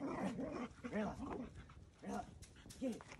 Realize. Realize. Get it.